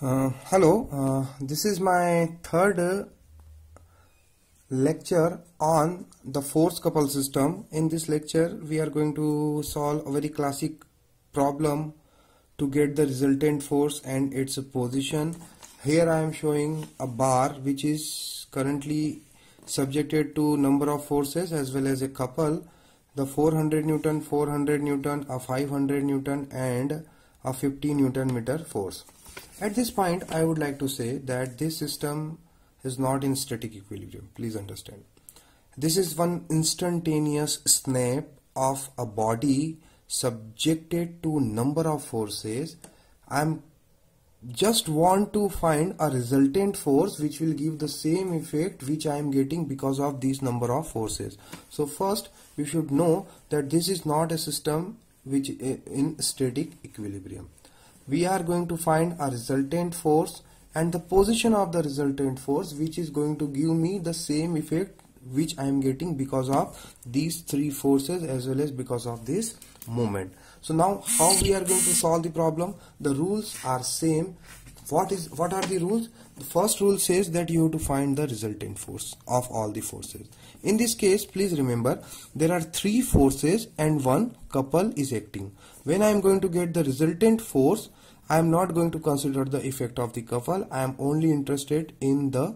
Uh, hello, uh, this is my third lecture on the force couple system. In this lecture, we are going to solve a very classic problem to get the resultant force and its position. Here I am showing a bar which is currently subjected to number of forces as well as a couple the 400 Newton, 400 Newton, a 500 Newton and a 50 Newton meter force. At this point, I would like to say that this system is not in static equilibrium. Please understand. This is one instantaneous snap of a body subjected to number of forces. I'm just want to find a resultant force which will give the same effect which I am getting because of these number of forces. So first you should know that this is not a system which in static equilibrium we are going to find a resultant force and the position of the resultant force which is going to give me the same effect which I am getting because of these three forces as well as because of this moment. So now how we are going to solve the problem? The rules are same. What is what are the rules? The first rule says that you have to find the resultant force of all the forces. In this case, please remember there are three forces and one couple is acting. When I am going to get the resultant force, I am not going to consider the effect of the couple. I am only interested in the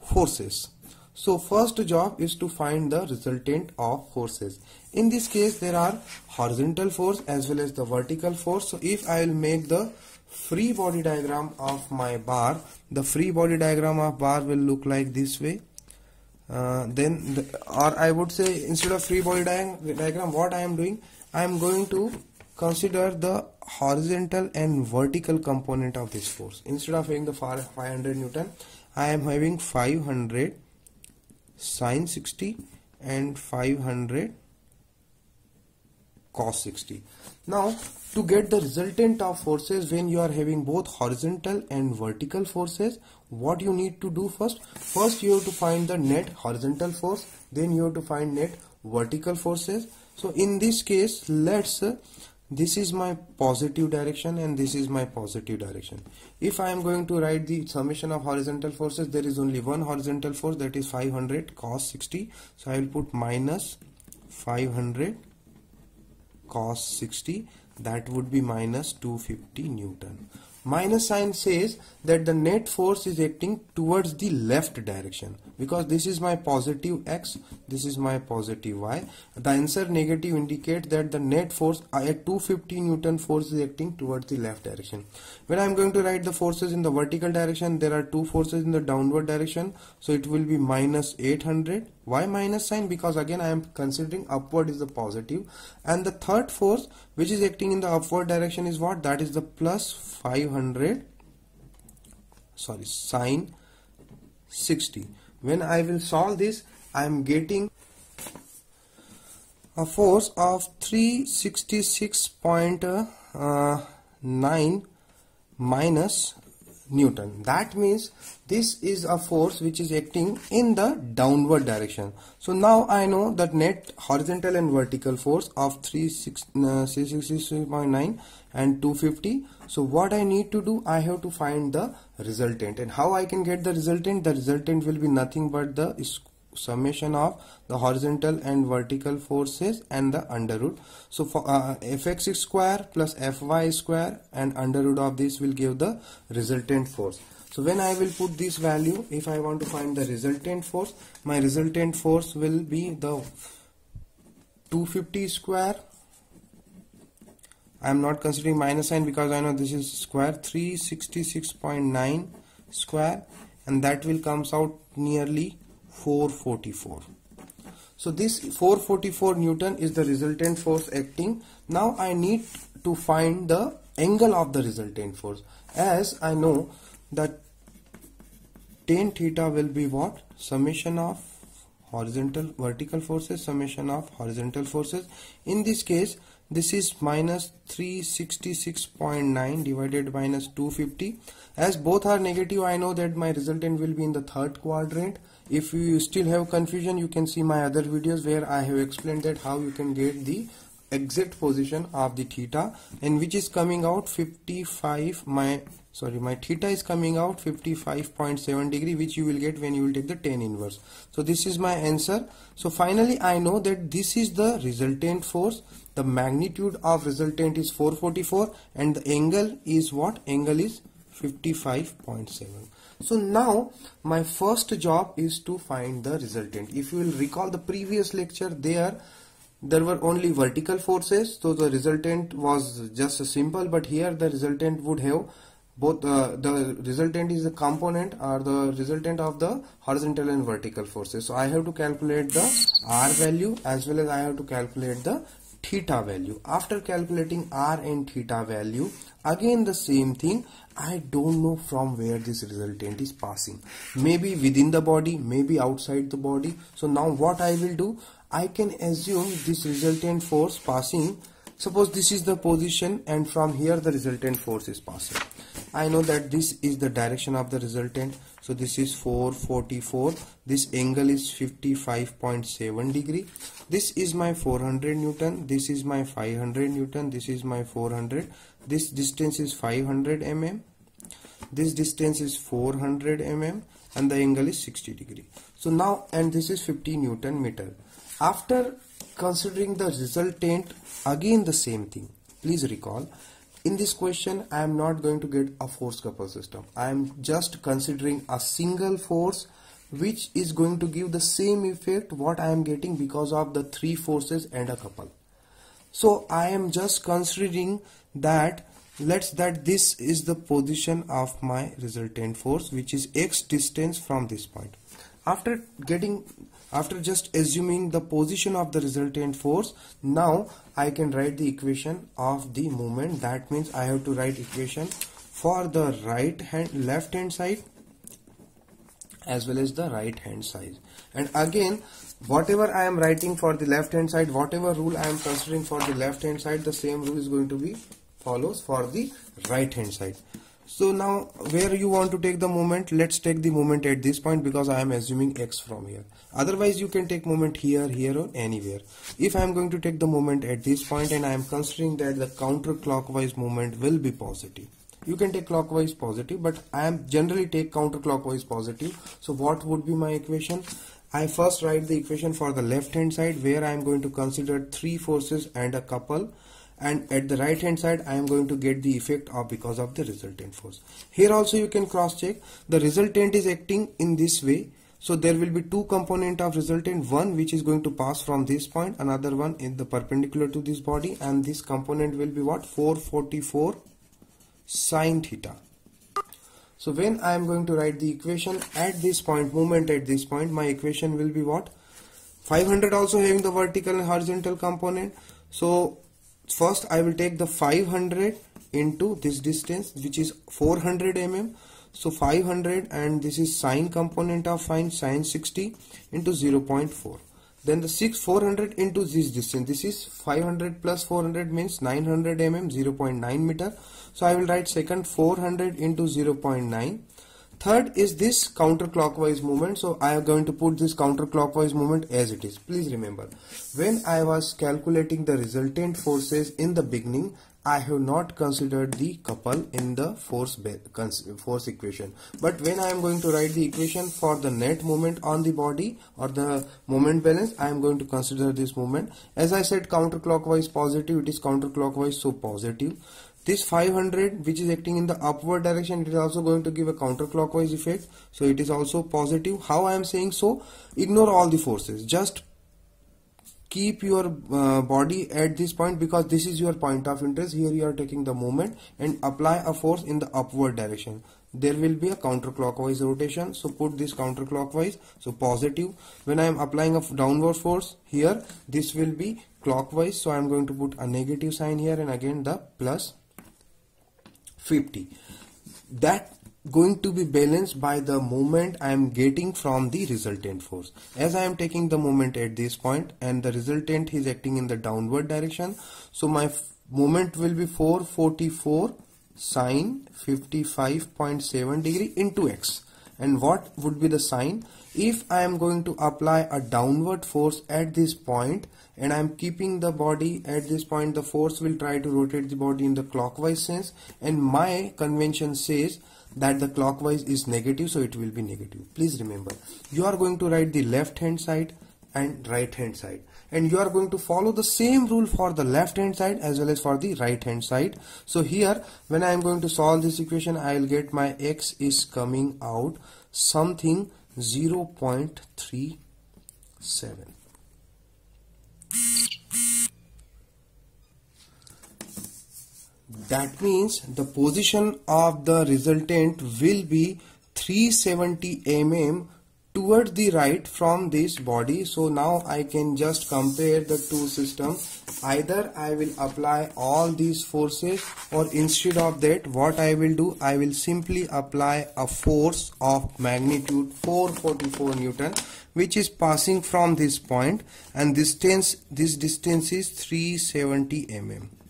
forces. So first job is to find the resultant of forces. In this case there are horizontal force as well as the vertical force. So if I will make the free body diagram of my bar, the free body diagram of bar will look like this way. Uh, then the, or I would say instead of free body diagram what I am doing I am going to consider the horizontal and vertical component of this force. Instead of having the 500 newton I am having 500 sine 60 and 500 cos 60 now to get the resultant of forces when you are having both horizontal and vertical forces what you need to do first? First you have to find the net horizontal force then you have to find net vertical forces. So in this case let's this is my positive direction and this is my positive direction. If I am going to write the summation of horizontal forces there is only one horizontal force that is 500 cos 60 so I will put minus 500 cos 60 that would be minus 250 Newton minus sign says that the net force is acting towards the left direction. Because this is my positive x this is my positive y. The answer negative indicates that the net force at 250 newton force is acting towards the left direction. When i'm going to write the forces in the vertical direction there are two forces in the downward direction. So it will be minus 800 why minus sign? Because again i am considering upward is the positive. And the third force which is acting in the upward direction is what? That is the plus 500 sorry sine 60 when I will solve this I am getting a force of 366.9 uh, minus Newton. That means this is a force which is acting in the downward direction. So now I know that net horizontal and vertical force of 366.9 uh, and 250. So what I need to do, I have to find the resultant. And how I can get the resultant? The resultant will be nothing but the summation of the horizontal and vertical forces and the under root. So for uh, fx square plus fy square and under root of this will give the resultant force. So when I will put this value if I want to find the resultant force my resultant force will be the 250 square. I am not considering minus sign because I know this is square 366.9 square and that will comes out nearly 444 so this 444 newton is the resultant force acting. Now I need to find the angle of the resultant force. As I know that tan theta will be what? Summation of horizontal vertical forces summation of horizontal forces. In this case this is minus 366.9 divided minus 250 as both are negative I know that my resultant will be in the third quadrant. If you still have confusion you can see my other videos where I have explained that how you can get the exact position of the theta and which is coming out 55 my sorry my theta is coming out 55.7 degree which you will get when you will take the tan inverse. So this is my answer. So finally I know that this is the resultant force. The magnitude of resultant is 444 and the angle is what? Angle is 55.7 so now my first job is to find the resultant. If you will recall the previous lecture there there were only vertical forces so the resultant was just simple but here the resultant would have both uh, the resultant is the component or the resultant of the horizontal and vertical forces. So I have to calculate the R value as well as I have to calculate the theta value. After calculating R and theta value again the same thing. I don't know from where this resultant is passing. Maybe within the body maybe outside the body. So now what I will do I can assume this resultant force passing. Suppose this is the position and from here the resultant force is passing. I know that this is the direction of the resultant. So this is 444 this angle is 55.7 degree. This is my 400 newton. This is my 500 newton. This is my 400 this distance is 500 mm. This distance is 400 mm and the angle is 60 degree so now and this is 50 newton meter after considering the resultant again the same thing please recall in this question, I am not going to get a force couple system. I am just considering a single force which is going to give the same effect what I am getting because of the three forces and a couple. So I am just considering that let's that this is the position of my resultant force which is x distance from this point. After getting after just assuming the position of the resultant force now I can write the equation of the moment. That means I have to write equation for the right hand left hand side as well as the right hand side. And again whatever I am writing for the left hand side whatever rule I am considering for the left hand side the same rule is going to be follows for the right hand side so now where you want to take the moment let's take the moment at this point because I am assuming x from here. Otherwise you can take moment here here or anywhere. If I am going to take the moment at this point and I am considering that the counterclockwise moment will be positive. You can take clockwise positive but I am generally take counterclockwise positive. So what would be my equation? I first write the equation for the left hand side where I am going to consider three forces and a couple and at the right hand side I am going to get the effect of because of the resultant force. Here also you can cross check the resultant is acting in this way. So there will be two component of resultant. One which is going to pass from this point another one in the perpendicular to this body and this component will be what? 444 sine theta. So when I am going to write the equation at this point moment at this point my equation will be what? 500 also having the vertical and horizontal component. So first I will take the 500 into this distance which is 400 mm so 500 and this is sine component of sine sine 60 into 0.4 then the 6 400 into this distance. This is 500 plus 400 means 900 mm 0.9 meter. So I will write second 400 into 0.9 Third is this counterclockwise movement. So I am going to put this counterclockwise movement as it is. Please remember, when I was calculating the resultant forces in the beginning, I have not considered the couple in the force force equation. But when I am going to write the equation for the net moment on the body or the moment balance, I am going to consider this moment. As I said, counterclockwise positive, it is counterclockwise, so positive this 500 which is acting in the upward direction it is also going to give a counterclockwise effect. So it is also positive. How I am saying so? Ignore all the forces. Just keep your uh, body at this point because this is your point of interest. Here you are taking the moment and apply a force in the upward direction. There will be a counterclockwise rotation. So put this counterclockwise. So positive. When I am applying a downward force here this will be clockwise. So I am going to put a negative sign here and again the plus 50 that going to be balanced by the moment I am getting from the resultant force. As I am taking the moment at this point and the resultant is acting in the downward direction so my moment will be 444 sine 55.7 degree into x. And what would be the sign if I am going to apply a downward force at this point and I am keeping the body at this point the force will try to rotate the body in the clockwise sense and my convention says that the clockwise is negative so it will be negative. Please remember you are going to write the left hand side and right hand side and you are going to follow the same rule for the left hand side as well as for the right hand side. So here when I am going to solve this equation I will get my x is coming out something 0.37 that means the position of the resultant will be 370 mm towards the right from this body. So now I can just compare the two systems. Either I will apply all these forces or instead of that what I will do I will simply apply a force of magnitude 444 Newton which is passing from this point and distance this distance is 370 mm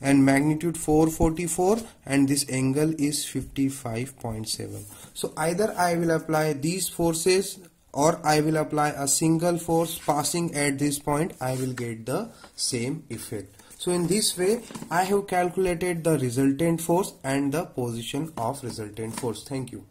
and magnitude 444 and this angle is 55.7 so either I will apply these forces or I will apply a single force passing at this point I will get the same effect. So in this way I have calculated the resultant force and the position of resultant force. Thank you